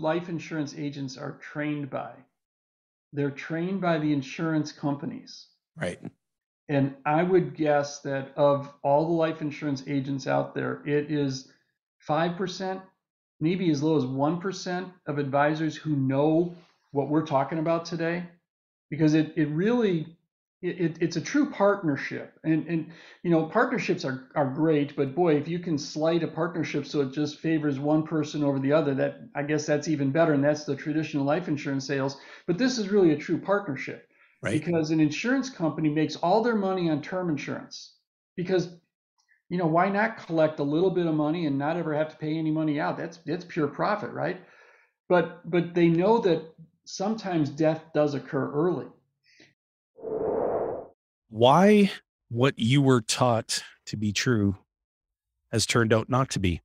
life insurance agents are trained by. They're trained by the insurance companies. Right. And I would guess that of all the life insurance agents out there, it is 5%, maybe as low as 1% of advisors who know what we're talking about today. Because it, it really it, it's a true partnership. And and you know partnerships are, are great but boy if you can slight a partnership so it just favors one person over the other that i guess that's even better and that's the traditional life insurance sales. But this is really a true partnership. Right. Because an insurance company makes all their money on term insurance. Because you know why not collect a little bit of money and not ever have to pay any money out? That's that's pure profit right? But but they know that sometimes death does occur early why what you were taught to be true has turned out not to be.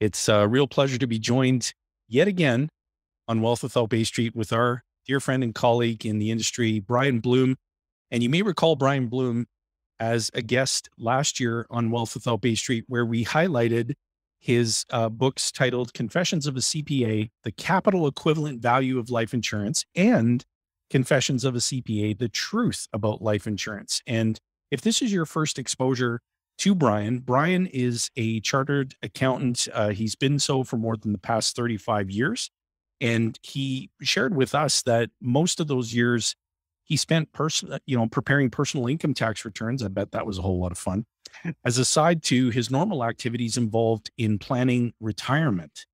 It's a real pleasure to be joined yet again on Wealth Without Bay Street with our dear friend and colleague in the industry, Bryan Bloom. And you may recall Bryan Bloom as a guest last year on Wealth Without Bay Street, where we highlighted his uh, books titled Confessions of a CPA, The Capital Equivalent Value of Life Insurance, and Confessions of a CPA, the truth about life insurance. And if this is your first exposure to Bryan, Bryan is a chartered accountant. Uh, he's been so for more than the past 35 years. And he shared with us that most of those years he spent person, you know, preparing personal income tax returns. I bet that was a whole lot of fun. As a side to his normal activities involved in planning retirement.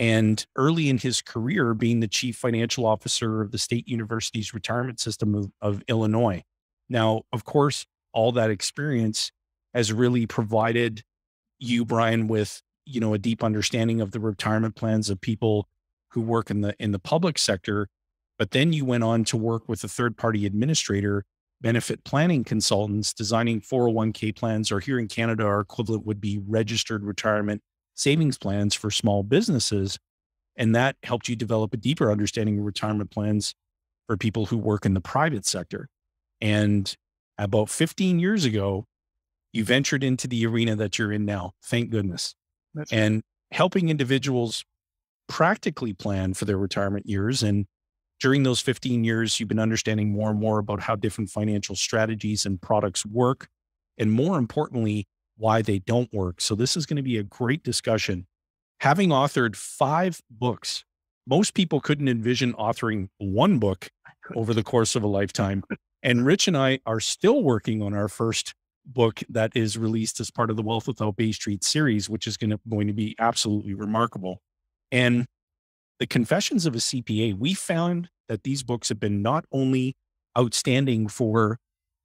And early in his career, being the chief financial officer of the State University's retirement system of, of Illinois. Now, of course, all that experience has really provided you, Bryan, with you know a deep understanding of the retirement plans of people who work in the in the public sector. But then you went on to work with a third party administrator, benefit planning consultants, designing 401k plans, or here in Canada, our equivalent would be registered retirement savings plans for small businesses. And that helped you develop a deeper understanding of retirement plans for people who work in the private sector. And about 15 years ago, you ventured into the arena that you're in now. Thank goodness. That's and right. helping individuals practically plan for their retirement years. And during those 15 years, you've been understanding more and more about how different financial strategies and products work. And more importantly, why they don't work. So this is going to be a great discussion. Having authored five books, most people couldn't envision authoring one book over the course of a lifetime. And Rich and I are still working on our first book that is released as part of the Wealth Without Bay Street series, which is going to, going to be absolutely remarkable. And the Confessions of a CPA, we found that these books have been not only outstanding for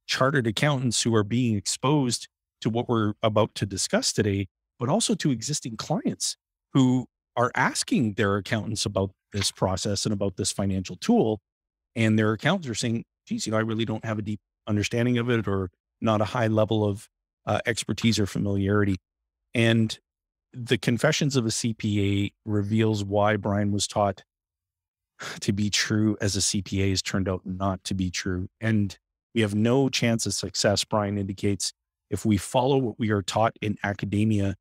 chartered accountants who are being exposed to what we're about to discuss today, but also to existing clients who are asking their accountants about this process and about this financial tool. And their accountants are saying, geez, you know, I really don't have a deep understanding of it or not a high level of uh, expertise or familiarity. And the Confessions of a CPA reveals why Bryan was taught to be true as a CPA has turned out not to be true. And we have no chance of success, Bryan indicates, if we follow what we are taught in academia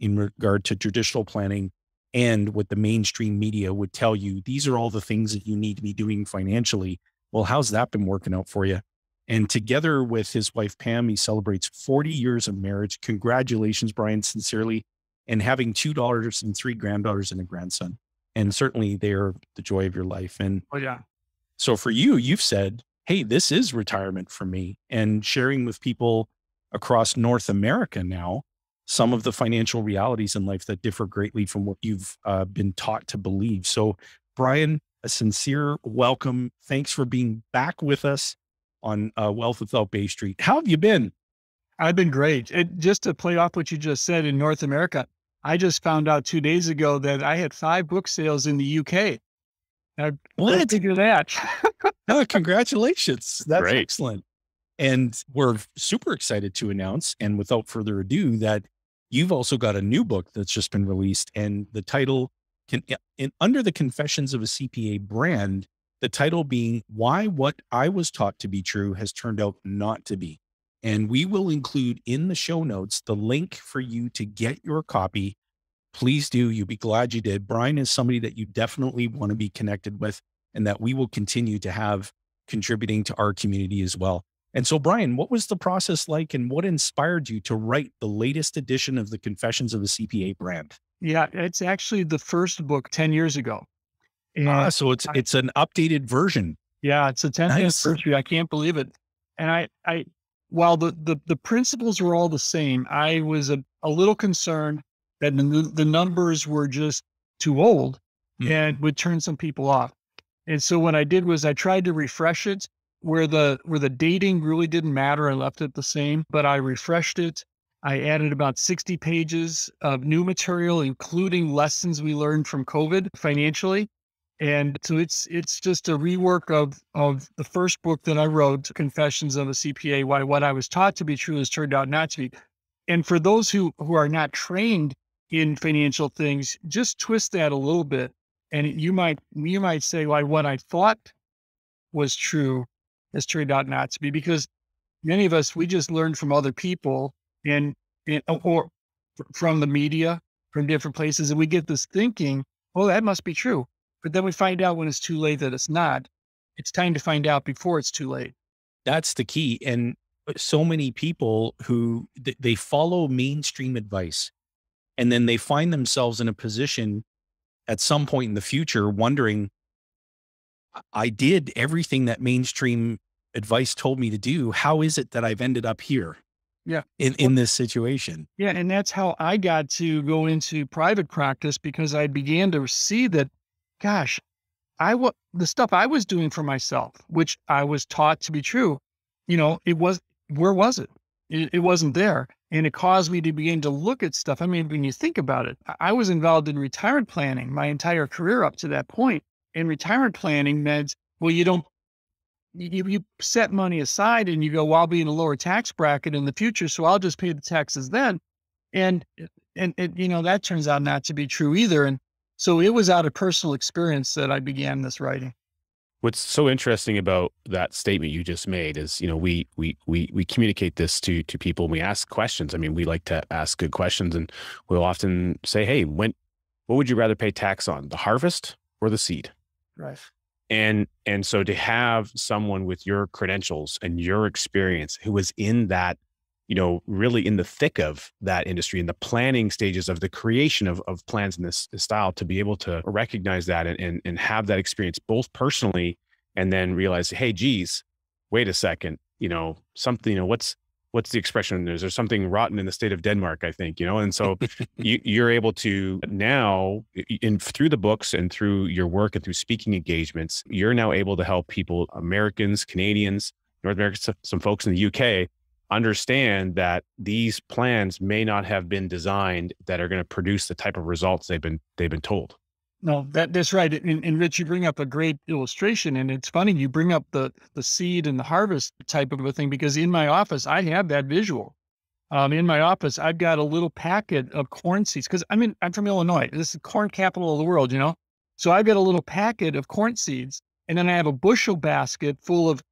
in regard to traditional planning and what the mainstream media would tell you, these are all the things that you need to be doing financially. Well, how's that been working out for you? And together with his wife, Pam, he celebrates 40 years of marriage. Congratulations, Bryan, sincerely, and having two daughters and three granddaughters and a grandson. And certainly they are the joy of your life. And oh, yeah. So for you, you've said, hey, this is retirement for me. And sharing with people across North America now some of the financial realities in life that differ greatly from what you've uh, been taught to believe. So, Bryan, a sincere welcome. Thanks for being back with us on uh, Wealth Without Bay Street. How have you been? I've been great. It, just to play off what you just said in North America, I just found out two days ago that I had five book sales in the UK. Now, what? Figure that. oh, congratulations. That's Great. excellent. And we're super excited to announce, and without further ado, that you've also got a new book that's just been released. And the title, can, in, under the Confessions of a CPA brand, the title being Why What I Was Taught to Be True Has Turned Out Not to Be. And we will include in the show notes the link for you to get your copy please do. You'll be glad you did. Bryan is somebody that you definitely want to be connected with and that we will continue to have contributing to our community as well. And so, Bryan, what was the process like and what inspired you to write the latest edition of the Confessions of a CPA brand? Yeah, it's actually the first book 10 years ago. And ah, so it's I, it's an updated version. Yeah, it's a 10th nice. anniversary. I can't believe it. And I I while the, the the principles were all the same, I was a, a little concerned that the, the numbers were just too old mm. and would turn some people off. And so what I did was I tried to refresh it where the where the dating really didn't matter. I left it the same, but I refreshed it. I added about 60 pages of new material, including lessons we learned from COVID financially. And so it's it's just a rework of of the first book that I wrote, Confessions of a CPA, why what I was taught to be true has turned out not to be. And for those who who are not trained in financial things, just twist that a little bit. And you might you might say, why what I thought was true has turned out not to be because many of us we just learned from other people and, and or from the media from different places and we get this thinking oh that must be true but then we find out when it's too late that it's not. It's time to find out before it's too late. That's the key. And uh, so many people who they follow mainstream advice and then they find themselves in a position at some point in the future wondering, I did everything that mainstream advice told me to do. How is it that I've ended up here? Yeah. In, in this situation. Yeah. And that's how I got to go into private practice because I began to see that gosh, I was the stuff I was doing for myself, which I was taught to be true. You know, it was where was it? It, it wasn't there, and it caused me to begin to look at stuff. I mean, when you think about it, I was involved in retirement planning my entire career up to that point. And retirement planning meant, well, you don't you, you set money aside and you go, well, I'll be in a lower tax bracket in the future, so I'll just pay the taxes then. And eh, and, and you know that turns out not to be true either. And so it was out of personal experience that I began this writing. What's so interesting about that statement you just made is, you know, we we we we communicate this to to people and we ask questions. I mean, we like to ask good questions and we'll often say, "Hey, when what would you rather pay tax on, the harvest or the seed?" Right. And and so to have someone with your credentials and your experience who was in that you know, really in the thick of that industry in the planning stages of the creation of, of plans in this, style to be able to recognize that and, and, and have that experience both personally and then realize, hey, geez, wait a second, you know, something, you know, what's, what's the expression? Is there something rotten in the state of Denmark? I think, you know, and so you, you're able to now in through the books and through your work and through speaking engagements, you're now able to help people, Americans, Canadians, North Americans, some folks in the UK understand that these plans may not have been designed that are going to produce the type of results they've been they've been told. No, that that's right. And, and, Rich, you bring up a great illustration, and it's funny you bring up the the seed and the harvest type of a thing because in my office I have that visual. Um, in my office, I've got a little packet of corn seeds because I'm in I'm from Illinois. This is the corn capital of the world, you know. So I've got a little packet of corn seeds, and then I have a bushel basket full of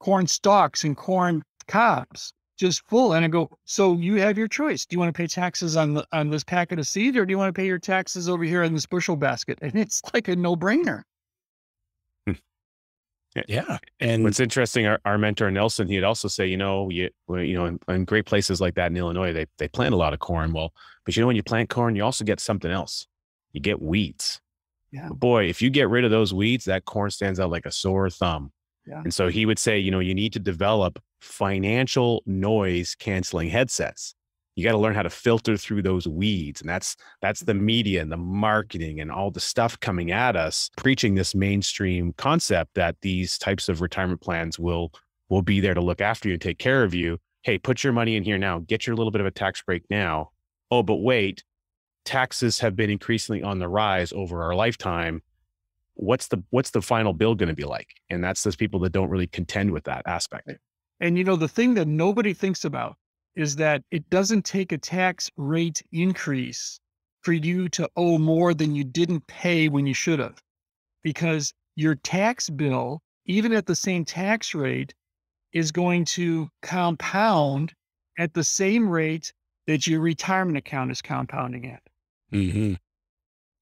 corn stalks and corn cobs just full. And I go, so you have your choice. Do you want to pay taxes on the, on this packet of seed, or do you want to pay your taxes over here in this bushel basket? And it's like a no brainer. Hmm. Yeah. And what's interesting, our, our mentor Nelson, he'd also say, you know, you, you know, in, in, great places like that in Illinois, they, they plant a lot of corn. Well, but you know, when you plant corn, you also get something else. You get weeds. Yeah. Boy, if you get rid of those weeds, that corn stands out like a sore thumb. Yeah. And so he would say, you know, you need to develop financial noise canceling headsets. You got to learn how to filter through those weeds. And that's that's the mm-hmm. media and the marketing and all the stuff coming at us preaching this mainstream concept that these types of retirement plans will will be there to look after you and take care of you. Hey, put your money in here now. Get your little bit of a tax break now. Oh, but wait, taxes have been increasingly on the rise over our lifetime what's the what's the final bill going to be like and that's those people that don't really contend with that aspect and you know, the thing that nobody thinks about is that it doesn't take a tax rate increase for you to owe more than you didn't pay when you should have. Because your tax bill, even at the same tax rate, is going to compound at the same rate that your retirement account is compounding at. Mm-hmm.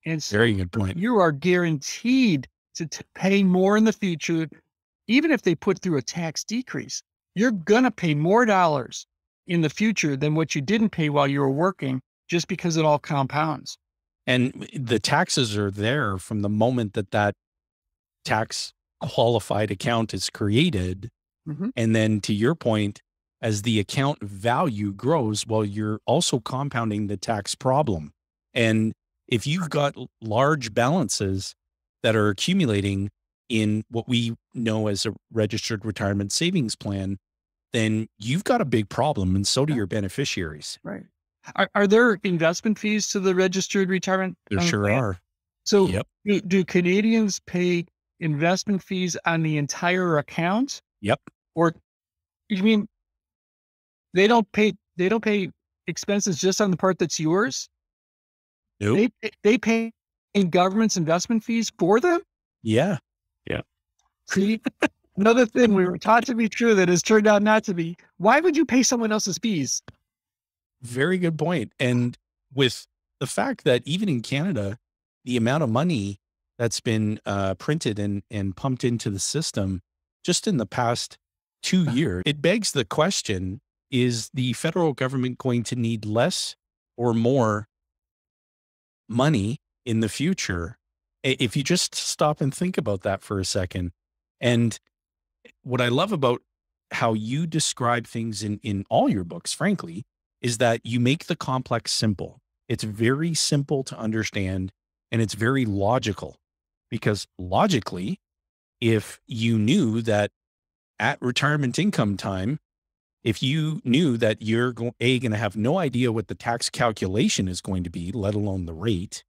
And so Very good point. you are guaranteed to t- pay more in the future, even if they put through a tax decrease. You're going to pay more dollars in the future than what you didn't pay while you were working just because it all compounds. And the taxes are there from the moment that that tax qualified account is created. Mhm. And then to your point, as the account value grows, well, you're also compounding the tax problem. And if you've got large balances that are accumulating in what we know as a registered retirement savings plan, then you've got a big problem. And so do your beneficiaries. Right. Are, are there investment fees to the registered retirement? There uh, sure plan? are. So Yep. do, do Canadians pay investment fees on the entire account? Yep. Or you mean they don't pay they don't pay expenses just on the part that's yours? Nope. They pay- they pay in government's investment fees for them? Yeah. Yeah. See? Another thing we were taught to be true that has turned out not to be. Why would you pay someone else's fees? Very good point. And with the fact that even in Canada, the amount of money that's been uh, printed and, and pumped into the system just in the past two years, it begs the question is the federal government going to need less or more money in the future? If you just stop and think about that for a second. And what I love about how you describe things in, in all your books, frankly, is that you make the complex simple. It's very simple to understand and it's very logical because logically, if you knew that at retirement income time, if you knew that you're go- a going to have no idea what the tax calculation is going to be, let alone the rate,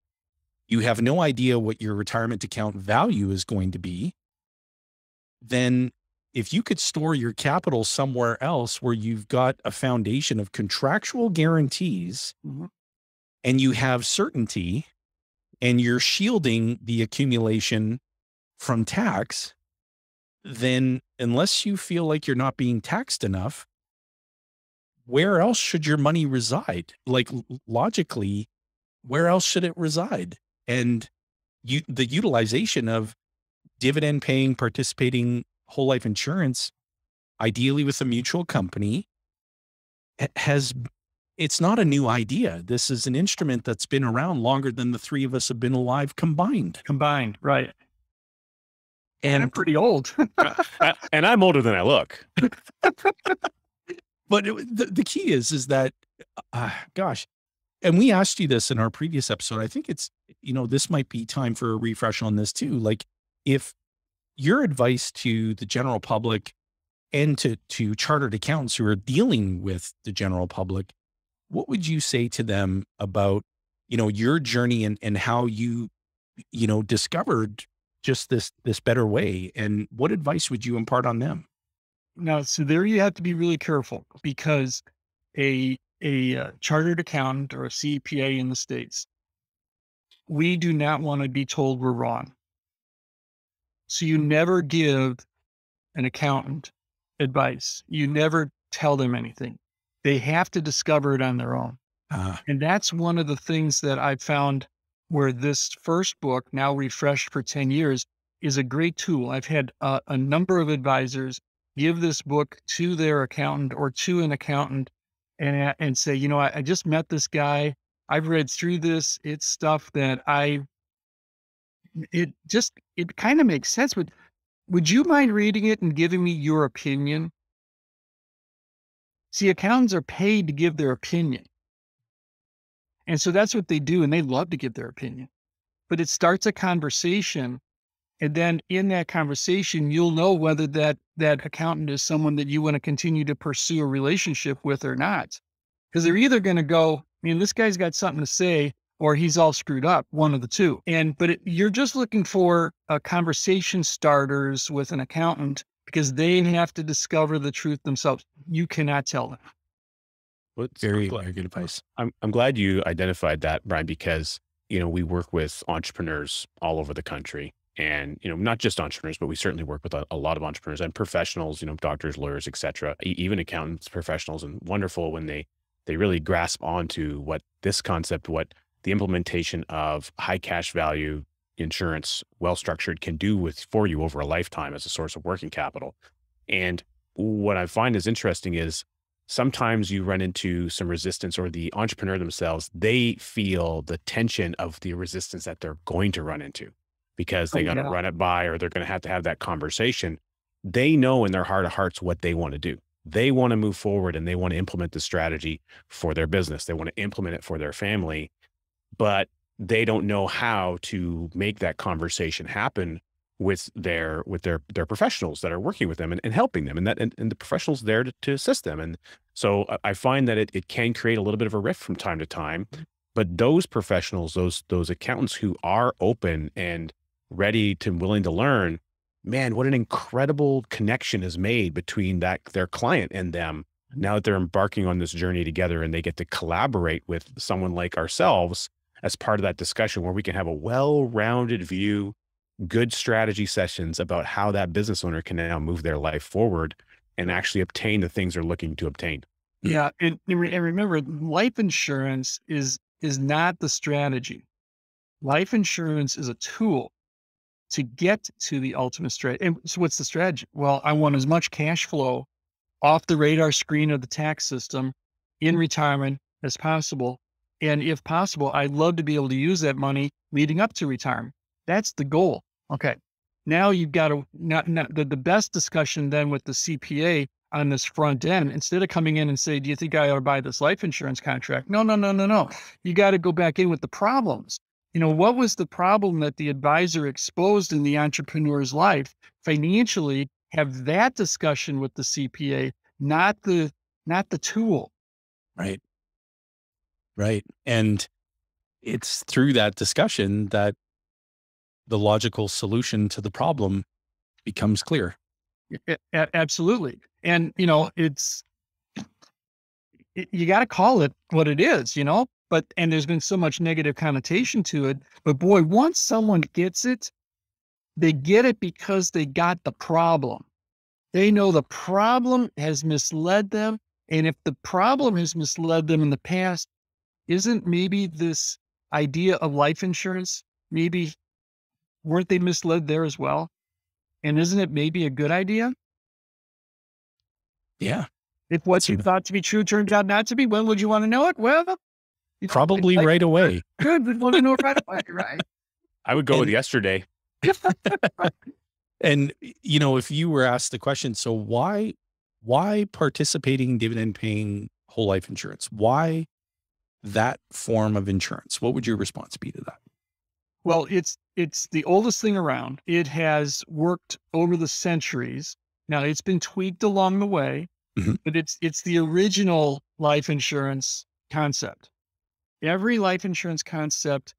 you have no idea what your retirement account value is going to be, then if you could store your capital somewhere else where you've got a foundation of contractual guarantees Mhm. and you have certainty and you're shielding the accumulation from tax, then unless you feel like you're not being taxed enough, where else should your money reside? Like logically, where else should it reside? And you, the utilization of dividend paying, participating whole life insurance, ideally with a mutual company, has it's not a new idea. This is an instrument that's been around longer than the three of us have been alive combined. Combined, right. And I'm pretty old. And I'm older than I look. but it, the, the key is is that uh, gosh and we asked you this in our previous episode i think it's you know this might be time for a refresh on this too like if your advice to the general public and to to chartered accountants who are dealing with the general public what would you say to them about you know your journey and and how you you know discovered just this this better way? And what advice would you impart on them Now, so there you have to be really careful because a a uh, chartered accountant or a CPA in the states, we do not want to be told we're wrong. So you never give an accountant advice. You never tell them anything. They have to discover it on their own. uh, And that's one of the things that I found where this first book, now refreshed for 10 years, is a great tool. I've had a, a number of advisors give this book to their accountant or to an accountant and, and say, you know, I, I just met this guy. I've read through this. It's stuff that I, it just, it kind of makes sense. But would you mind reading it and giving me your opinion? See, accountants are paid to give their opinion. And so that's what they do, and they love to give their opinion. But it starts a conversation, and then in that conversation, you'll know whether that that accountant is someone that you want to continue to pursue a relationship with or not. Because they're either going to go, I mean, this guy's got something to say, or he's all screwed up, one of the two. And but it, you're just looking for a conversation starters with an accountant because they have to discover the truth themselves. You cannot tell them. Well, very very good advice I'm I'm glad you identified that, Bryan, because you know we work with entrepreneurs all over the country, and you know not just entrepreneurs, but we certainly work with a, a lot of entrepreneurs and professionals, you know, doctors, lawyers, etc., even accountants, professionals, and wonderful when they they really grasp onto what this concept, what the implementation of high cash value insurance, well structured, can do with for you over a lifetime as a source of working capital. And what I find is interesting is sometimes you run into some resistance or the entrepreneur themselves, they feel the tension of the resistance that they're going to run into because they're oh, going to run it by or they're going to have to have that conversation. They know in their heart of hearts what they want to do. They want to move forward and they want to implement the strategy for their business. They want to implement it for their family, but they don't know how to make that conversation happen with their with their their professionals that are working with them and, and helping them and that and, and the professionals there to, to assist them and so uh, i find that it, it can create a little bit of a rift from time to time mm. but those professionals those those accountants who are open and ready to willing to learn man what an incredible connection is made between that their client and them mm-hmm. now that they're embarking on this journey together and they get to collaborate with someone like ourselves as part of that discussion where we can have a well-rounded view good strategy sessions about how that business owner can now move their life forward and actually obtain the things they're looking to obtain. Yeah, and, and remember, life insurance is is not the strategy. Life insurance is a tool to get to the ultimate strategy. And so, what's the strategy? Well, I want as much cash flow off the radar screen of the tax system in mm-hmm. retirement as possible. And if possible, I'd love to be able to use that money leading up to retirement. That's the goal. Okay. Now you've got to not, not the, the best discussion then with the CPA on this front end, instead of coming in and say, do you think I ought to buy this life insurance contract? No, no, no, no, no. You got to go back in with the problems. You know, what was the problem that the advisor exposed in the entrepreneur's life financially? Have that discussion with the CPA, not the not the tool. Right. Right. And it's through that discussion that the logical solution to the problem becomes clear. absolutely. And, you know, it's, it, you got to call it what it is, you know, but, and there's been so much negative connotation to it. But boy, once someone gets it, they get it because they got the problem. They know the problem has misled them. And if the problem has misled them in the past, isn't maybe this idea of life insurance maybe weren't they misled there as well? And isn't it maybe a good idea? Yeah. If what you thought to be true turns out not to be, when would you want to know it? Well, probably like, right away. Good. We'd want to know right away, right? I would go and, with yesterday. and you know, if you were asked the question, so why why participating dividend paying whole life insurance? Why that form of insurance? What would your response be to that? Well, it's it's the oldest thing around. It has worked over the centuries. Now it's been tweaked along the way, mm-hmm. but it's it's the original life insurance concept. Every life insurance concept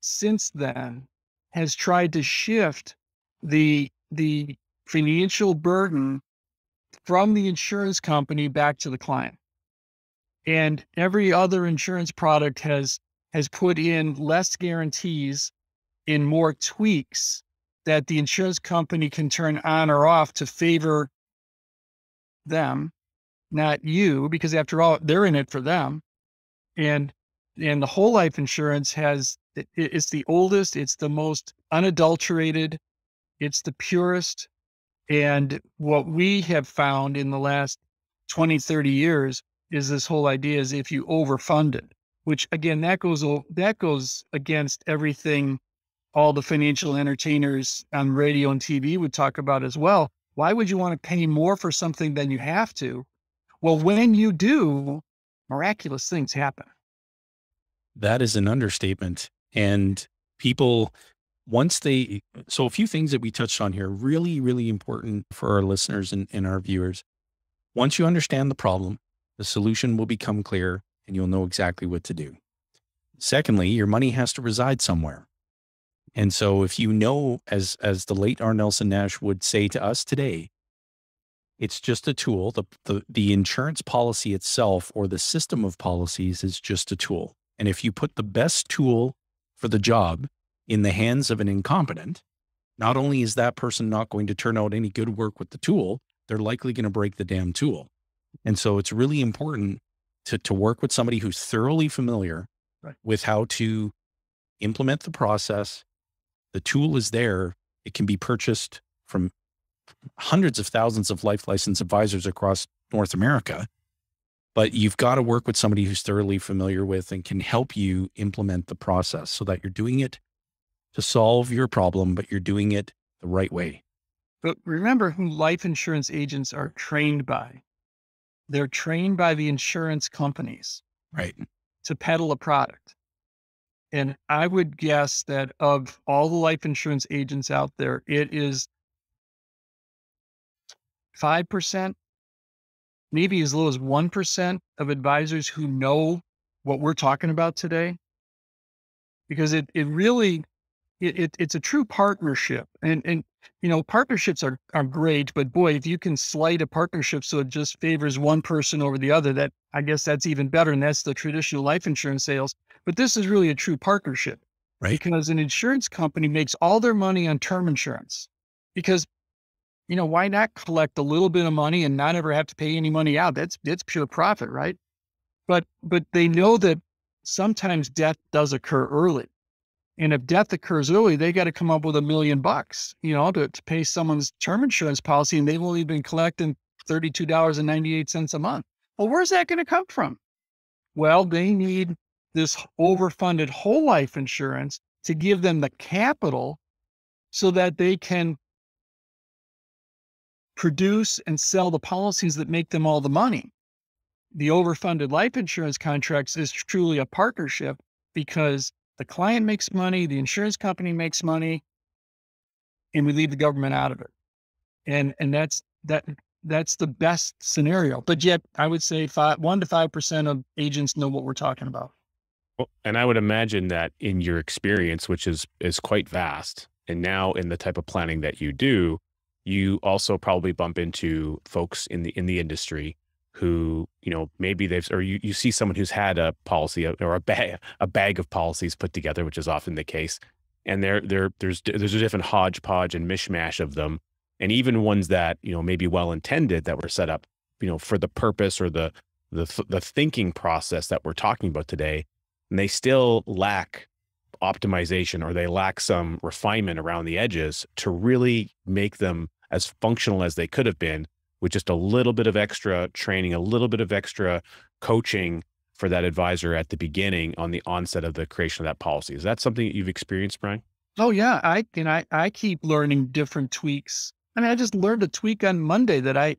since then has tried to shift the the financial burden from the insurance company back to the client. And every other insurance product has has put in less guarantees in more tweaks that the insurance company can turn on or off to favor them, not you, because after all, they're in it for them. And and the whole life insurance has it, it's the oldest, it's the most unadulterated, it's the purest. And what we have found in the last 20, 30 years is this whole idea is if you overfund it, which again, that goes, that goes against everything all the financial entertainers on radio and TV would talk about as well. Why would you want to pay more for something than you have to? Well, when you do, miraculous things happen. That is an understatement. And people, once they, so a few things that we touched on here, really, really important for our listeners and, and our viewers. Once you understand the problem, the solution will become clear and you'll know exactly what to do. Secondly, your money has to reside somewhere. And so if you know, as, as the late R. Nelson Nash would say to us today, it's just a tool. The, the, the insurance policy itself or the system of policies is just a tool. And if you put the best tool for the job in the hands of an incompetent, not only is that person not going to turn out any good work with the tool, they're likely going to break the damn tool. And so it's really important to, to work with somebody who's thoroughly familiar right. with how to implement the process. The tool is there. It can be purchased from hundreds of thousands of life license advisors across North America. But you've got to work with somebody who's thoroughly familiar with and can help you implement the process so that you're doing it to solve your problem, but you're doing it the right way. But remember who life insurance agents are trained by. They're trained by the insurance companies. Right. To peddle a product. And I would guess that of all the life insurance agents out there, it is 5%, maybe as low as 1% of advisors who know what we're talking about today. Because it, it really, it, it, it's a true partnership. And, and, you know, partnerships are, are great, but boy, if you can slight a partnership so it just favors one person over the other, that I guess that's even better. And that's the traditional life insurance sales. But this is really a true partnership. Right. Because an insurance company makes all their money on term insurance. Because you know, why not collect a little bit of money and not ever have to pay any money out? That's that's pure profit, right? But but they know that sometimes death does occur early. And if death occurs early, they got to come up with a million bucks, you know, to, to pay someone's term insurance policy. And they've only been collecting $32.98 a month. Well, where's that going to come from? Well, they need this overfunded whole life insurance to give them the capital so that they can produce and sell the policies that make them all the money. The overfunded life insurance contracts is truly a partnership because the client makes money, the insurance company makes money, and we leave the government out of it. And and that's that that's the best scenario. But yet I would say five one to five percent of agents know what we're talking about. Well, and I would imagine that in your experience, which is is quite vast, and now in the type of planning that you do, you also probably bump into folks in the in the industry who you know maybe they've or you, you see someone who's had a policy uh, or a bag a bag of policies put together which is often the case and there there there's there's a different hodgepodge and mishmash of them and even ones that you know maybe well intended that were set up you know for the purpose or the the the thinking process that we're talking about today and they still lack optimization or they lack some refinement around the edges to really make them as functional as they could have been with just a little bit of extra training, a little bit of extra coaching for that advisor at the beginning on the onset of the creation of that policy. Is that something that you've experienced, Bryan? Oh yeah, I and I I keep learning different tweaks. I mean, I just learned a tweak on Monday that I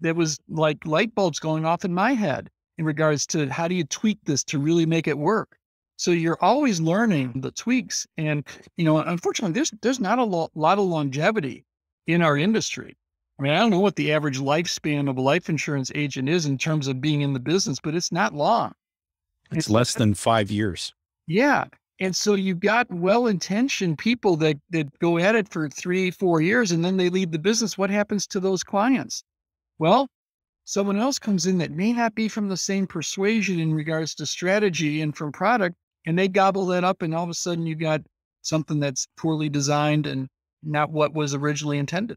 that was like light bulbs going off in my head in regards to how do you tweak this to really make it work. So you're always learning the tweaks, and you know, unfortunately, there's there's not a lo- lot of longevity in our industry. I mean, I don't know what the average lifespan of a life insurance agent is in terms of being in the business, but it's not long. It's, it's less than five years. Yeah. And so you've got well-intentioned people that that go at it for three, four years, and then they leave the business. What happens to those clients? Well, someone else comes in that may not be from the same persuasion in regards to strategy and from product, and they gobble that up, and all of a sudden you've got something that's poorly designed and not what was originally intended.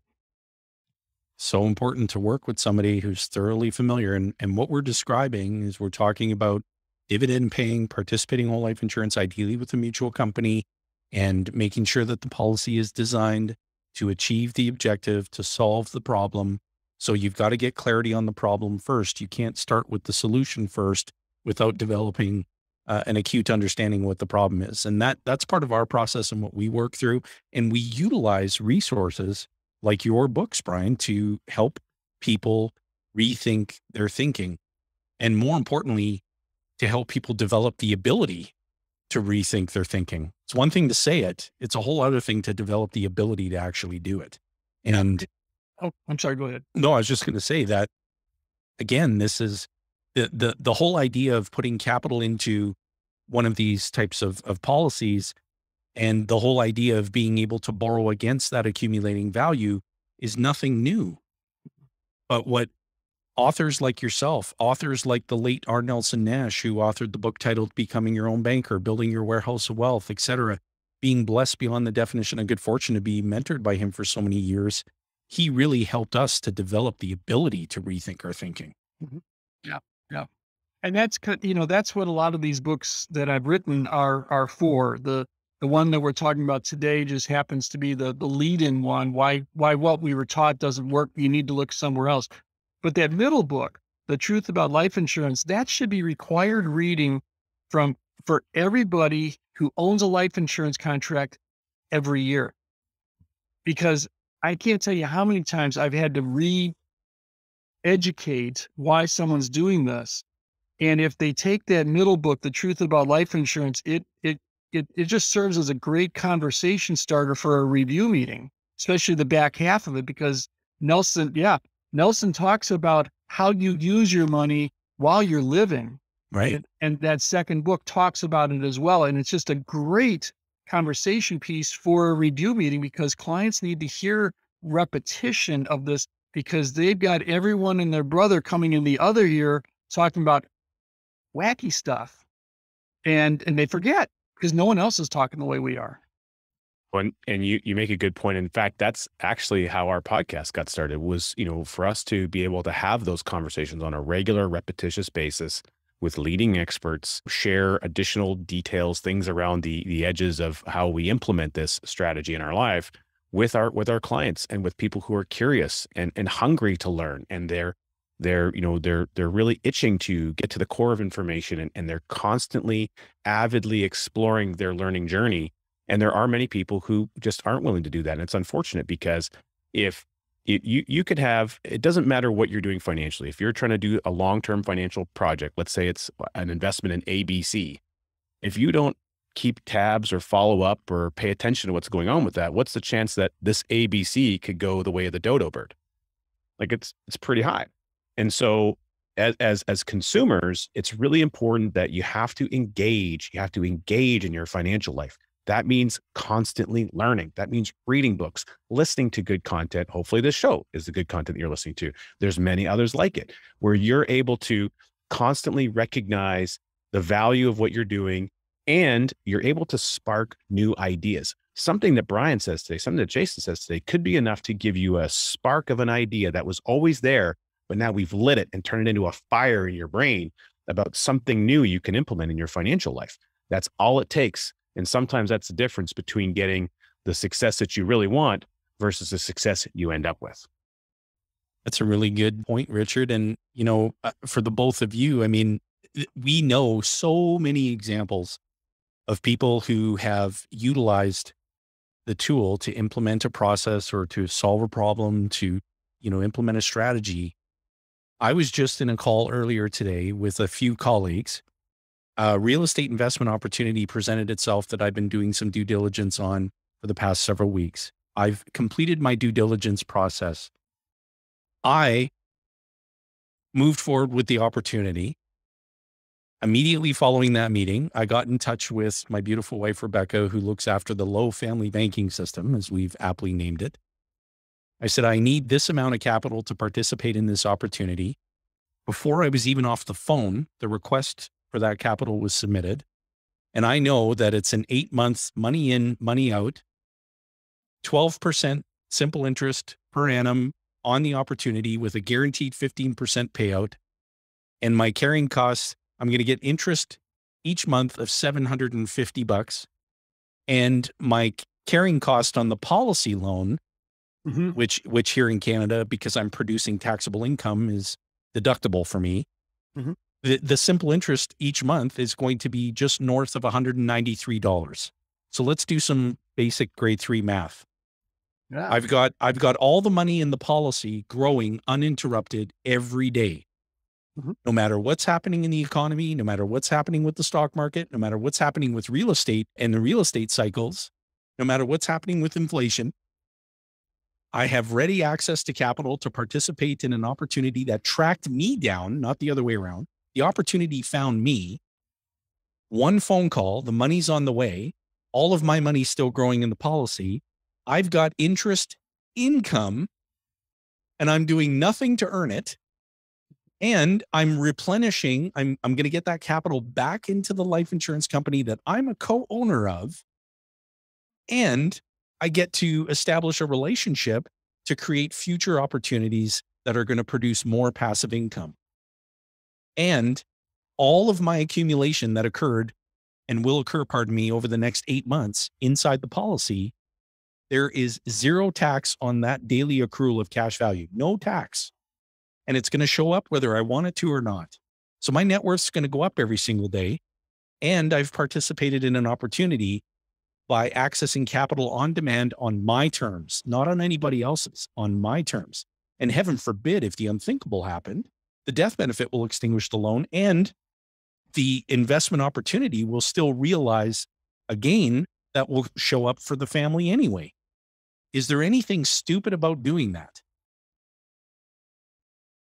So important to work with somebody who's thoroughly familiar. And, and what we're describing is we're talking about dividend paying, participating whole life insurance, ideally with a mutual company, and making sure that the policy is designed to achieve the objective, to solve the problem. So you've got to get clarity on the problem first. You can't start with the solution first without developing uh, an acute understanding what the problem is. And that that's part of our process and what we work through. And we utilize resources like your books, Bryan, to help people rethink their thinking. And more importantly, to help people develop the ability to rethink their thinking. It's one thing to say it, it's a whole other thing to develop the ability to actually do it. And oh, I'm sorry, go ahead. No, I was just going to say that again, this is the the the whole idea of putting capital into one of these types of of policies and the whole idea of being able to borrow against that accumulating value is nothing new. But what authors like yourself, authors like the late R. Nelson Nash, who authored the book titled Becoming Your Own Banker, Building Your Warehouse of Wealth, etc., being blessed beyond the definition of good fortune to be mentored by him for so many years, he really helped us to develop the ability to rethink our thinking. Mm-hmm. Yeah. And that's you know that's what a lot of these books that I've written are are for. The the one that we're talking about today just happens to be the the lead in one. Why why what we were taught doesn't work. You need to look somewhere else. But that middle book, the truth about life insurance, that should be required reading from for everybody who owns a life insurance contract every year. Because I can't tell you how many times I've had to re educate why someone's doing this. And if they take that middle book, The Truth About Life Insurance, it it it it just serves as a great conversation starter for a review meeting, especially the back half of it, because Nelson, yeah, Nelson talks about how you use your money while you're living. Right. And, and that second book talks about it as well. And it's just a great conversation piece for a review meeting because clients need to hear repetition of this because they've got everyone and their brother coming in the other year talking about wacky stuff and and they forget because no one else is talking the way we are. And, and you you make a good point. In fact that's actually how our podcast got started was you know for us to be able to have those conversations on a regular repetitious basis with leading experts share additional details things around the the edges of how we implement this strategy in our life with our with our clients and with people who are curious and and hungry to learn and they're they're you know they're they're really itching to get to the core of information and, and they're constantly avidly exploring their learning journey and there are many people who just aren't willing to do that and it's unfortunate because if you you could have it doesn't matter what you're doing financially if you're trying to do a long-term financial project let's say it's an investment in abc if you don't keep tabs or follow up or pay attention to what's going on with that what's the chance that this abc could go the way of the dodo bird? Like it's it's pretty high and so as, as as consumers, it's really important that you have to engage. You have to engage in your financial life. That means constantly learning. That means reading books, listening to good content. Hopefully, this show is the good content that you're listening to. There's many others like it where you're able to constantly recognize the value of what you're doing and you're able to spark new ideas. Something that Bryan says today, something that Jason says today could be enough to give you a spark of an idea that was always there, but now we've lit it and turned it into a fire in your brain about something new you can implement in your financial life. That's all it takes. And sometimes that's the difference between getting the success that you really want versus the success you end up with. That's a really good point, Richard. And, you know, uh, for the both of you, I mean, we know so many examples of people who have utilized the tool to implement a process or to solve a problem, to, you know, implement a strategy I was just in a call earlier today with a few colleagues. A real estate investment opportunity presented itself that I've been doing some due diligence on for the past several weeks. I've completed my due diligence process. I moved forward with the opportunity. Immediately following that meeting, I got in touch with my beautiful wife, Rebecca, who looks after the Low Family Banking System, as we've aptly named it. I said, I need this amount of capital to participate in this opportunity. Before I was even off the phone, the request for that capital was submitted. And I know that it's an eight month money in, money out, 12% simple interest per annum on the opportunity with a guaranteed 15% payout. And my carrying costs, I'm going to get interest each month of 750 bucks. And my carrying cost on the policy loan mm-hmm. which which here in Canada, because I'm producing taxable income, is deductible for me. Mm-hmm. The, the simple interest each month is going to be just north of $193. So let's do some basic grade three math. Yeah. I've got I've got all the money in the policy growing uninterrupted every day. Mm-hmm. No matter what's happening in the economy, no matter what's happening with the stock market, no matter what's happening with real estate and the real estate cycles, no matter what's happening with inflation, I have ready access to capital to participate in an opportunity that tracked me down, not the other way around. The opportunity found me. One phone call, the money's on the way. All of my money's still growing in the policy. I've got interest income and I'm doing nothing to earn it. And I'm replenishing, I'm, I'm going to get that capital back into the life insurance company that I'm a co owner of. And I get to establish a relationship to create future opportunities that are going to produce more passive income. And all of my accumulation that occurred and will occur, pardon me, over the next eight months inside the policy, there is zero tax on that daily accrual of cash value, no tax. And it's going to show up whether I want it to or not. So my net worth is going to go up every single day. And I've participated in an opportunity by accessing capital on demand on my terms, not on anybody else's, on my terms. And heaven forbid, if the unthinkable happened, the death benefit will extinguish the loan and the investment opportunity will still realize a gain that will show up for the family anyway. Is there anything stupid about doing that?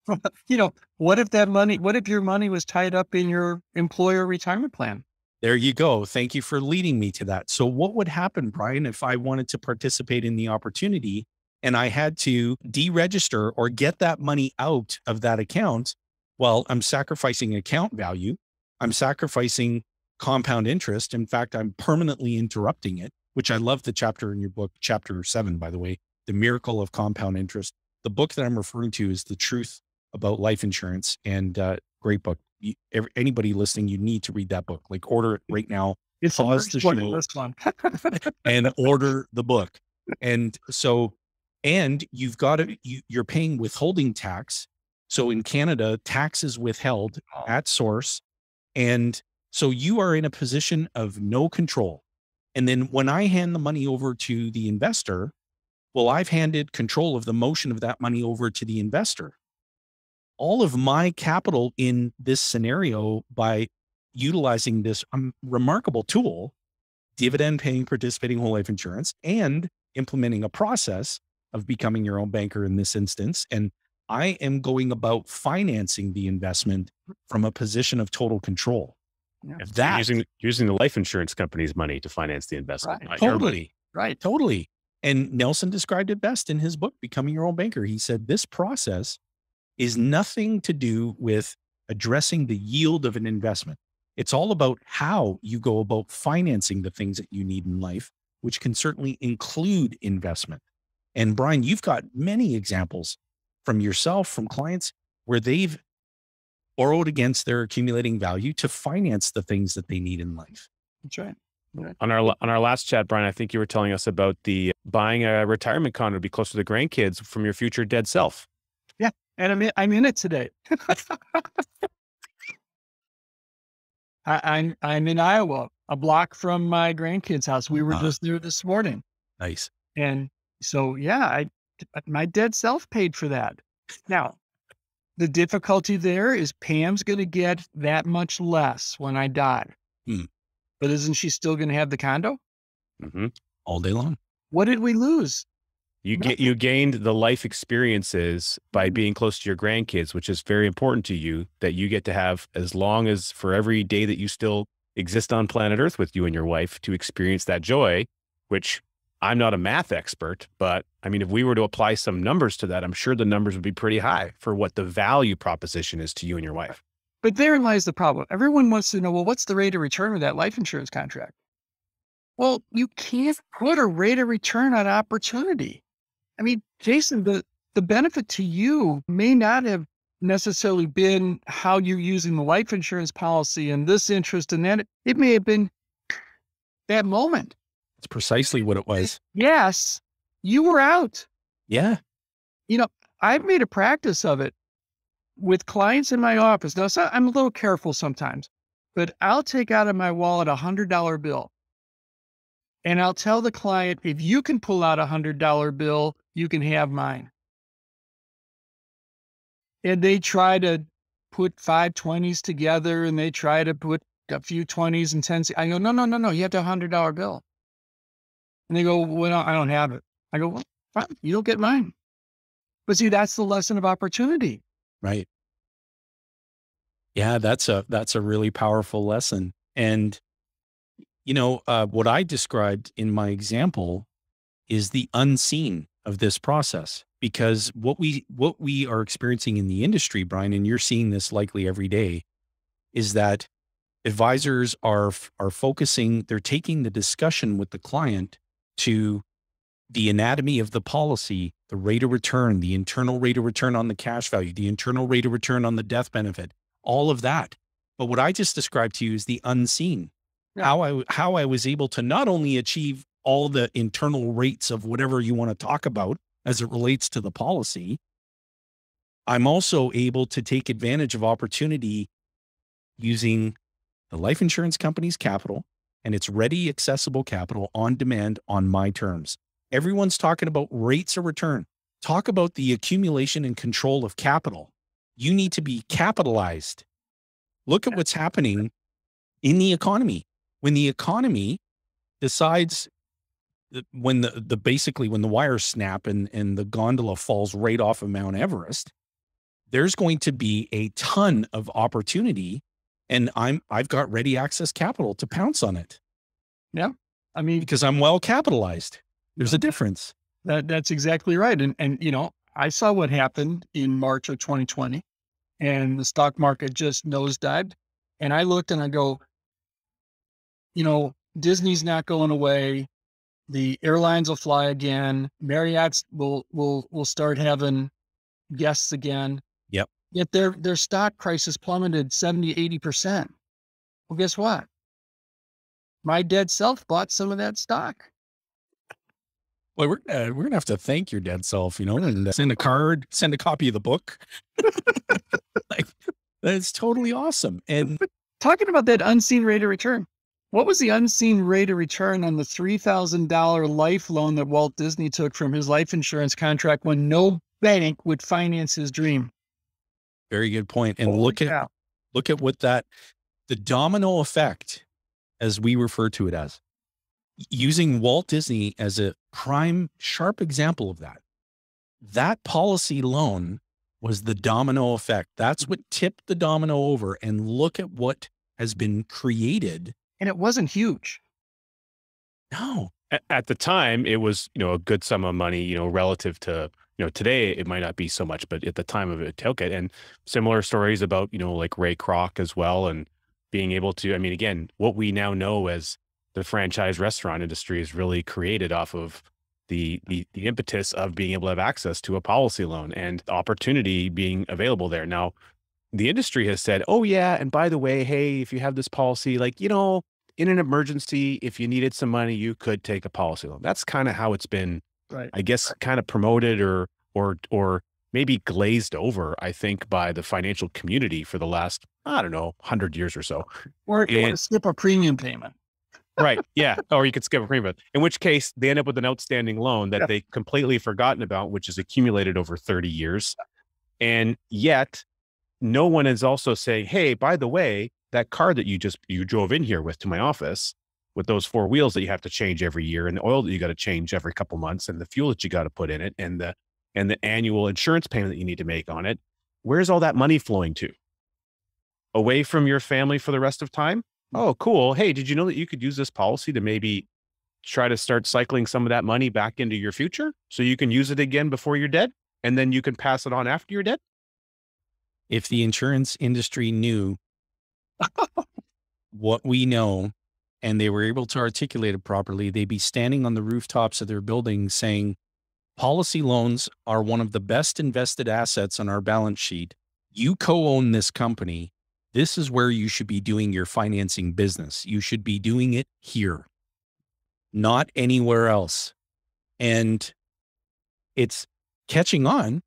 you know, what if that money, what if your money was tied up in your employer retirement plan? There you go. Thank you for leading me to that. So, what would happen, Bryan, if I wanted to participate in the opportunity and I had to deregister or get that money out of that account? Well, I'm sacrificing account value. I'm sacrificing compound interest. In fact, I'm permanently interrupting it, which I love the chapter in your book, chapter seven, by the way, The Miracle of Compound Interest. The book that I'm referring to is The Truth About Life Insurance and uh, great book you, every, anybody listening, you need to read that book. Like order it right now. It's pause the show this one. and order the book. And so, and you've got to, you, you're paying withholding tax. So in Canada, tax is withheld oh. at source. And so you are in a position of no control. And then when I hand the money over to the investor, well, I've handed control of the motion of that money over to the investor all of my capital in this scenario by utilizing this um, remarkable tool, dividend paying participating whole life insurance, and implementing a process of becoming your own banker in this instance. And I am going about financing the investment from a position of total control. Yeah. If that using using the life insurance company's money to finance the investment, right. totally, right, totally. And Nelson described it best in his book, Becoming Your Own Banker. He said this process is nothing to do with addressing the yield of an investment. It's all about how you go about financing the things that you need in life, which can certainly include investment. And Bryan, you've got many examples from yourself, from clients where they've borrowed against their accumulating value to finance the things that they need in life. That's right. right. On our on our last chat, Bryan, I think you were telling us about the buying a retirement condo to be close to the grandkids from your future dead self and I'm in, I'm in it today. I, am I'm, I'm in Iowa, a block from my grandkids' house. We were uh, just there this morning. Nice. And so, yeah, I my dead self paid for that. Now, the difficulty there is Pam's going to get that much less when I die. Hmm. But isn't she still going to have the condo? Mm-hmm. All day long. What did we lose? You get you gained the life experiences by mm-hmm. being close to your grandkids, which is very important to you that you get to have as long as for every day that you still exist on planet Earth with you and your wife to experience that joy, which I'm not a math expert, but I mean, if we were to apply some numbers to that, I'm sure the numbers would be pretty high for what the value proposition is to you and your wife. But therein lies the problem. Everyone wants to know, well, what's the rate of return of that life insurance contract? Well, you can't put a rate of return on opportunity. I mean, Jason, the, the benefit to you may not have necessarily been how you're using the life insurance policy and this interest and that. It may have been that moment. It's precisely what it was. Yes, you were out. Yeah. You know, I've made a practice of it with clients in my office. Now, so I'm a little careful sometimes, but I'll take out of my wallet a hundred dollar bill and I'll tell the client, if you can pull out a hundred dollar bill, you can have mine. And they try to put five twenties together and they try to put a few twenties and tens. I go, no, no, no, no. You have to have a hundred dollar bill. And they go, well, I don't have it. I go, well, fine, you don't get mine. But see, that's the lesson of opportunity. Right. Yeah, that's a that's a really powerful lesson. And you know, uh, what I described in my example is the unseen of this process because what we what we are experiencing in the industry bryan and you're seeing this likely every day is that advisors are are focusing they're taking the discussion with the client to the anatomy of the policy the rate of return the internal rate of return on the cash value the internal rate of return on the death benefit all of that But what I just described to you is the unseen. Yeah. How I how I was able to not only achieve all the internal rates of whatever you want to talk about as it relates to the policy, I'm also able to take advantage of opportunity using the life insurance company's capital and it's ready, accessible capital on demand on my terms. Everyone's talking about rates of return. Talk about the accumulation and control of capital. You need to be capitalized. Look at what's happening in the economy. When the economy decides when the, the basically when the wires snap and, and the gondola falls right off of Mount Everest, there's going to be a ton of opportunity and I'm I've got ready access capital to pounce on it. Yeah. I mean because I'm well capitalized. There's a difference. That that's exactly right. And and you know, I saw what happened in March of 2020 and the stock market just nosedived. And I looked and I go, you know, Disney's not going away. The airlines will fly again. Marriott's will will will start having guests again. Yep. Yet their their stock price has plummeted 70, 80%. Well, guess what? My dead self bought some of that stock. Well, we're uh, we're gonna have to thank your dead self, you know, and uh, send a card, send a copy of the book. like that's totally awesome. And talking about that unseen rate of return, what was the unseen rate of return on the three thousand dollar life loan that Walt Disney took from his life insurance contract when no bank would finance his dream? Very good point. And Holy look cow. at look at what that the domino effect, as we refer to it as, using Walt Disney as a prime sharp example of that. That policy loan was the domino effect. That's what tipped the domino over. And look at what has been created. And it wasn't huge. No. At the time, it was, you know, a good sum of money, you know, relative to, you know, today it might not be so much, but at the time of it took it. And similar stories about, you know, like Ray Kroc as well. And being able to, I mean, again, what we now know as the franchise restaurant industry is really created off of the, the, the impetus of being able to have access to a policy loan and opportunity being available there. Now, the industry has said, "Oh yeah, and by the way, hey, if you have this policy, like you know, in an emergency, if you needed some money, you could take a policy loan." That's kind of how it's been, right. I guess, kind of promoted or or or maybe glazed over. I think by the financial community for the last I don't know, hundred years or so, or, and, or skip a premium payment right. Yeah. Or you could skip a premium. In which case, they end up with an outstanding loan that yeah. they completely forgotten about, which is accumulated over 30 years. And yet, no one is also saying, "Hey, by the way, that car that you just you drove in here with to my office with those four wheels that you have to change every year, and the oil that you got to change every couple months, and the fuel that you got to put in it, and the and the annual insurance payment that you need to make on it, where's all that money flowing to? Away from your family for the rest of time? Mm. Oh, cool. Hey, did you know that you could use this policy to maybe try to start cycling some of that money back into your future so you can use it again before you're dead and then you can pass it on after you're dead? If the insurance industry knew what we know and they were able to articulate it properly, they'd be standing on the rooftops of their buildings saying, policy loans are one of the best invested assets on our balance sheet. You co own this company this is where you should be doing your financing business. You should be doing it here, not anywhere else. And it's catching on.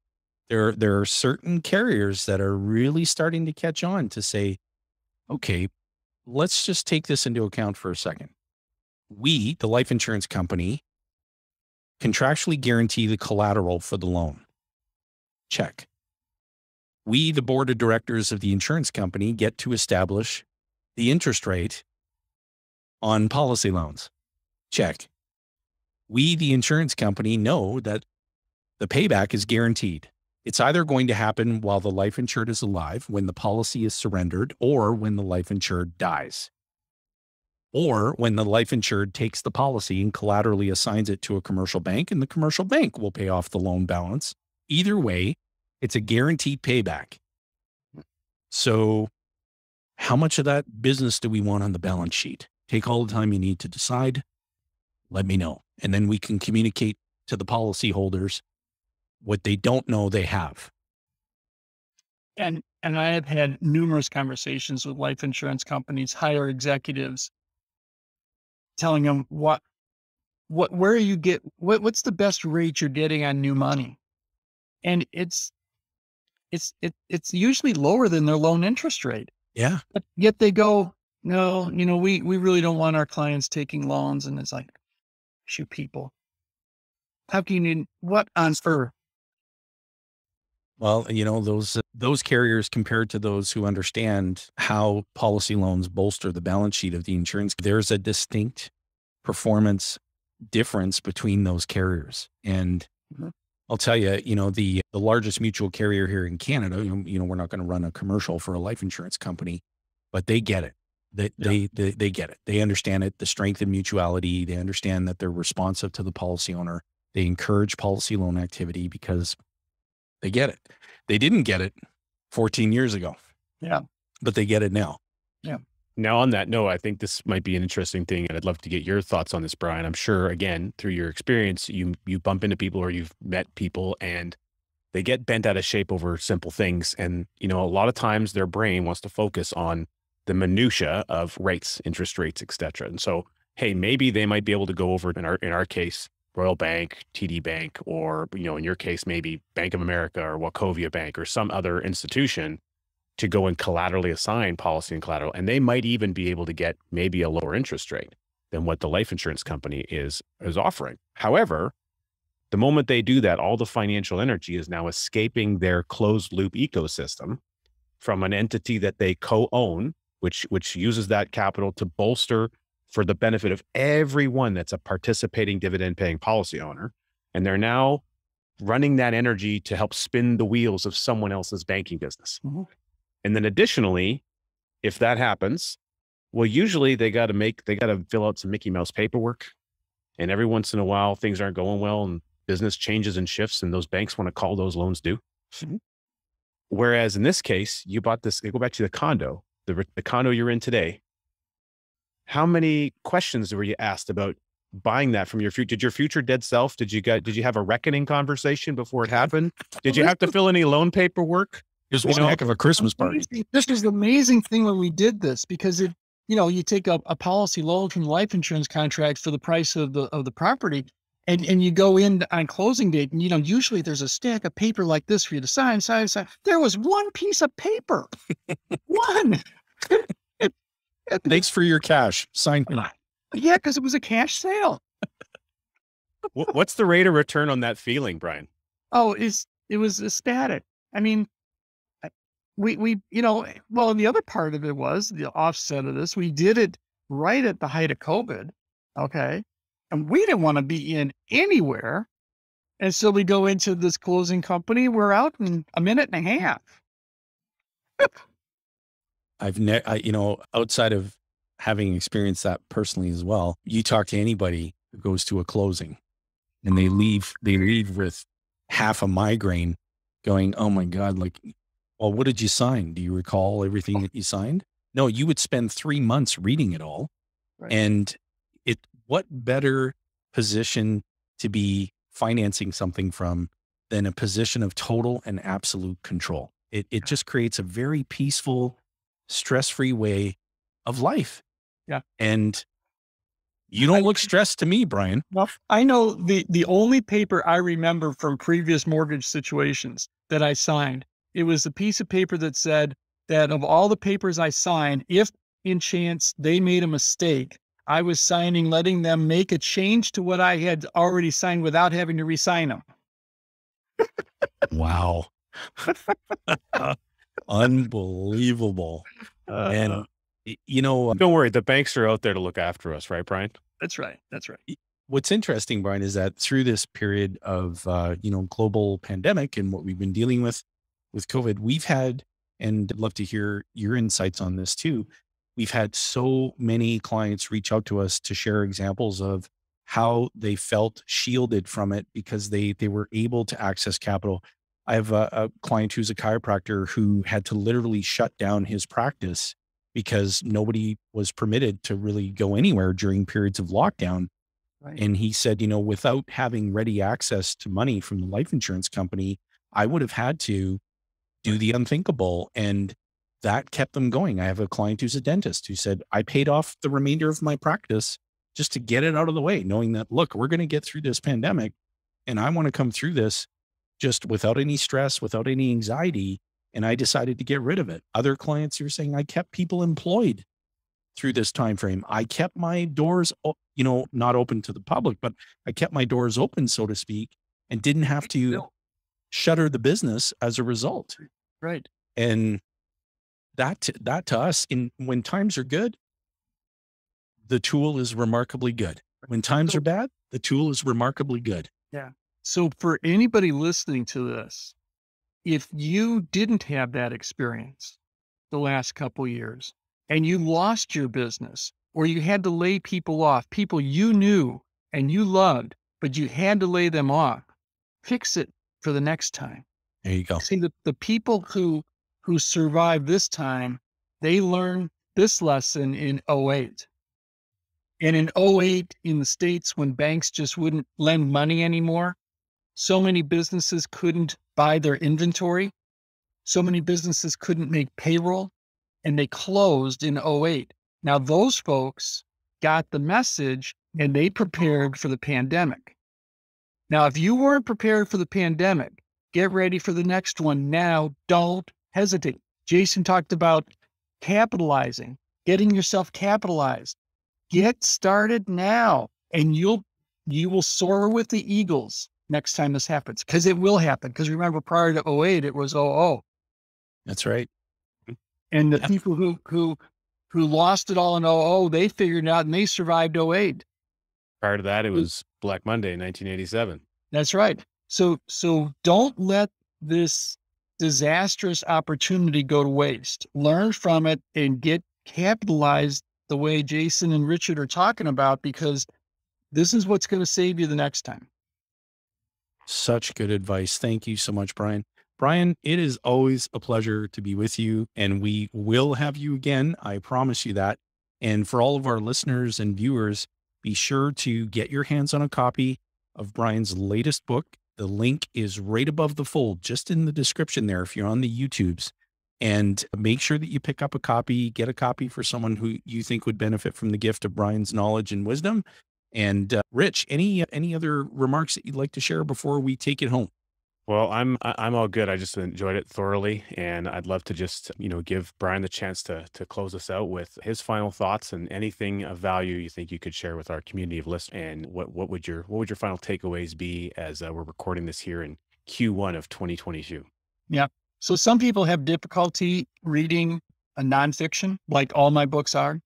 There, there are certain carriers that are really starting to catch on to say, okay, let's just take this into account for a second. We, the life insurance company, contractually guarantee the collateral for the loan. Check we, the board of directors of the insurance company, get to establish the interest rate on policy loans. Check. We, the insurance company, know that the payback is guaranteed. It's either going to happen while the life insured is alive, when the policy is surrendered, or when the life insured dies, or when the life insured takes the policy and collaterally assigns it to a commercial bank, and the commercial bank will pay off the loan balance. Either way, it's a guaranteed payback. So, how much of that business do we want on the balance sheet? Take all the time you need to decide. Let me know. And then we can communicate to the policyholders what they don't know they have. And and I have had numerous conversations with life insurance companies, higher executives, telling them what, what, where you get, what, what's the best rate you're getting on new money, and it's, it's, it, it's usually lower than their loan interest rate. Yeah. But yet they go, no, you know, we we really don't want our clients taking loans, and it's like, shoot, people, how can you? What on earth? Well, you know those those carriers compared to those who understand how policy loans bolster the balance sheet of the insurance, there's a distinct performance difference between those carriers. And mm-hmm. I'll tell you, you know, the the largest mutual carrier here in Canada, you know, you know we're not going to run a commercial for a life insurance company, but they get it. They, yeah. they, they, they get it. They understand it, the strength of mutuality. They understand that they're responsive to the policy owner. They encourage policy loan activity because they get it. They didn't get it 14 years ago. Yeah. But they get it now. Yeah. Now, on that note, I think this might be an interesting thing, and I'd love to get your thoughts on this, Bryan. I'm sure, again, through your experience, you you bump into people or you've met people, and they get bent out of shape over simple things. And you know, a lot of times their brain wants to focus on the minutia of rates, interest rates, etc. And so, hey, maybe they might be able to go over in our in our case, Royal Bank, TD Bank, or you know, in your case, maybe Bank of America or Wachovia Bank or some other institution to go and collaterally assign policy and collateral. And they might even be able to get maybe a lower interest rate than what the life insurance company is is offering. However, the moment they do that, all the financial energy is now escaping their closed loop ecosystem from an entity that they co-own which which uses that capital to bolster for the benefit of everyone that's a participating dividend paying policy owner. And they're now running that energy to help spin the wheels of someone else's banking business. Mm-hmm. And then additionally, if that happens, well, usually they got to make, they got to fill out some Mickey Mouse paperwork. And every once in a while, things aren't going well and business changes and shifts, and those banks want to call those loans due. Mm-hmm. Whereas in this case, you bought this, go back to the condo the, the condo you're in today, how many questions were you asked about buying that from your future? Did your future dead self? Did you get? Did you have a reckoning conversation before it happened? Did you have to fill any loan paperwork? It was one know, heck of a Christmas party. This was the amazing thing when we did this because it, you know, you take a, a policy loan from life insurance contract for the price of the of the property, and and you go in on closing date, and you know, usually there's a stack of paper like this for you to sign, sign, sign. There was one piece of paper, one. Thanks for your cash. Sign. Oh, yeah, because it was a cash sale. What's the rate of return on that feeling, Bryan? Oh, is it was ecstatic. I mean, we we you know, eh, well, and the other part of it was the offset of this. We did it right at the height of COVID. Okay, and we didn't want to be in anywhere. And so we go into this closing company. We're out in a minute and a half. I've never, you know, outside of having experienced that personally as well, you talk to anybody who goes to a closing and they leave, they leave with half a migraine going, Oh my God, like, well, what did you sign? Do you recall everything that you signed? No, you would spend three months reading it all. Right. And it, what better position to be financing something from than a position of total and absolute control? It, it just creates a very peaceful, stress free way of life. Yeah. And you don't look stressed to me, Bryan. Well, I know the the only paper I remember from previous mortgage situations that I signed, it was a piece of paper that said that of all the papers I signed, if in chance they made a mistake, I was signing, letting them make a change to what I had already signed without having to re-sign them. wow. Uh, Unbelievable. Uh, and you know, um don't worry, the banks are out there to look after us, right, Bryan? That's right. That's right. What's interesting, Bryan, is that through this period of uh, you know global pandemic and what we've been dealing with with COVID, we've had, and I'd love to hear your insights on this too. We've had so many clients reach out to us to share examples of how they felt shielded from it because they they were able to access capital I have a, a, client who's a chiropractor who had to literally shut down his practice because nobody was permitted to really go anywhere during periods of lockdown. Right. And he said, you know, without having ready access to money from the life insurance company, I would have had to do the unthinkable. And that kept them going. I have a client who's a dentist who said, I paid off the remainder of my practice just to get it out of the way, knowing that, look, we're going to get through this pandemic and I want to come through this just without any stress, without any anxiety. And I decided to get rid of it. Other clients are saying I kept people employed through this time frame. I kept my doors, you know, not open to the public, but I kept my doors open, so to speak, and didn't have to shutter the business as a result. Right. And that that to us in when times are good, the tool is remarkably good. When times are bad, the tool is remarkably good. Yeah. So for anybody listening to this, if you didn't have that experience the last couple years and you lost your business or you had to lay people off, people you knew and you loved, but you had to lay them off, fix it for the next time. There you go. See the, the people who who survived this time, they learned this lesson in 08. And in 08 in the States, when banks just wouldn't lend money anymore, so many businesses couldn't buy their inventory. So many businesses couldn't make payroll and they closed in 08. Now, those folks got the message and they prepared for the pandemic. Now, if you weren't prepared for the pandemic, get ready for the next one now. Don't hesitate. Jason talked about capitalizing, getting yourself capitalized. Get started now and you'll you will soar with the eagles next time this happens because it will happen. Because remember, prior to 08, it was 00. That's right. Mm, and the people who who who lost it all in 00, they figured it out and they survived 08. Prior to that, it mm. was Black Monday, 1987. That's right. So so don't let this disastrous opportunity go to waste. Learn from it and get capitalized the way Jason and Richard are talking about because this is what's going to save you the next time. Such good advice. Thank you so much, Bryan. Bryan, it is always a pleasure to be with you, and we will have you again. I promise you that. And for all of our listeners and viewers, be sure to get your hands on a copy of Bryan's latest book, the link is right above the fold, just in the description there if you're on the YouTubes. And make sure that you pick up a copy, get a copy for someone who you think would benefit from the gift of Bryan's knowledge and wisdom. And uh, Rich, any any other remarks that you'd like to share before we take it home? Well, I'm I'm all good. I just enjoyed it thoroughly, and I'd love to just you know give Bryan the chance to to close us out with his final thoughts and anything of value you think you could share with our community of listeners. And what what would your what would your final takeaways be as uh, we're recording this here in Q1 of 2022? Yeah. So some people have difficulty reading a nonfiction, like all my books are.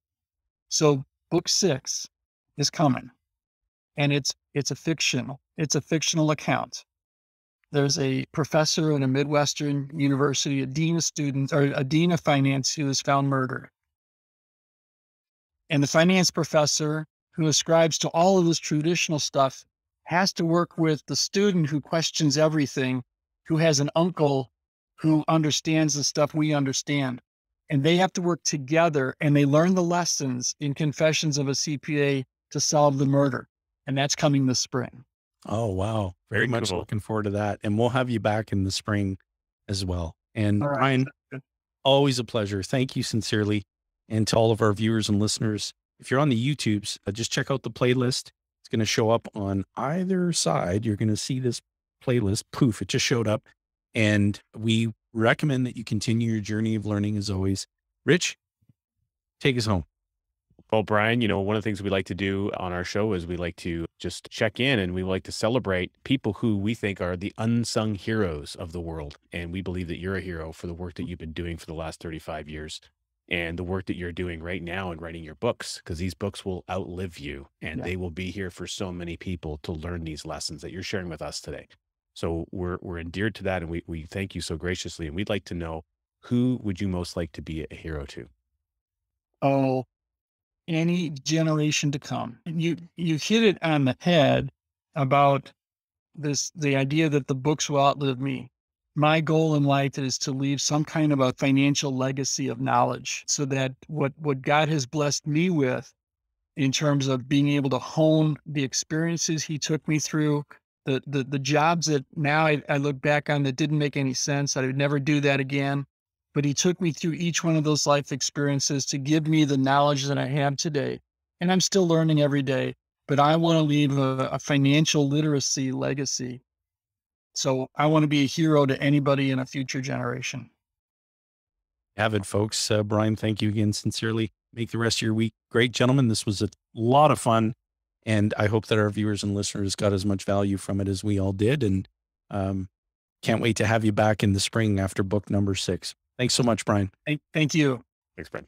So book six is coming, and it's it's a fictional it's a fictional account there's a professor in a Midwestern university, a dean of students or a dean of finance who was found murdered. And the finance professor who ascribes to all of this traditional stuff has to work with the student who questions everything, who has an uncle who understands the stuff we understand. And they have to work together and they learn the lessons in Confessions of a CPA to solve the murder. And that's coming this spring. Oh, wow. Very, Very much cool. looking forward to that. And we'll have you back in the spring as well. And right. Ryan, always a pleasure. Thank you sincerely. And to all of our viewers and listeners, if you're on the YouTubes, uh, just check out the playlist. It's going to show up on either side. You're going to see this playlist. Poof, it just showed up. And we recommend that you continue your journey of learning as always. Rich, take us home. Well, Bryan, you know, one of the things we like to do on our show is we like to just check in and we like to celebrate people who we think are the unsung heroes of the world. And we believe that you're a hero for the work that you've been doing for the last 35 years and the work that you're doing right now in writing your books, because these books will outlive you and yeah. they will be here for so many people to learn these lessons that you're sharing with us today. So we're, we're endeared to that and we, we thank you so graciously. And we'd like to know who would you most like to be a hero to? Oh, any generation to come. And you you hit it on the head about this the idea that the books will outlive me. My goal in life is to leave some kind of a financial legacy of knowledge so that what what God has blessed me with in terms of being able to hone the experiences he took me through, the the the jobs that now I, I look back on that didn't make any sense. I would never do that again. But he took me through each one of those life experiences to give me the knowledge that I have today. And I'm still learning every day, but I want to leave a, a financial literacy legacy. So I want to be a hero to anybody in a future generation. Avid folks. Uh, Bryan, thank you again sincerely. Make the rest of your week great, gentlemen. This was a lot of fun. And I hope that our viewers and listeners got as much value from it as we all did. And um, can't wait to have you back in the spring after book number six. Thanks so much, Bryan. Thank, thank you. Thanks, Bryan.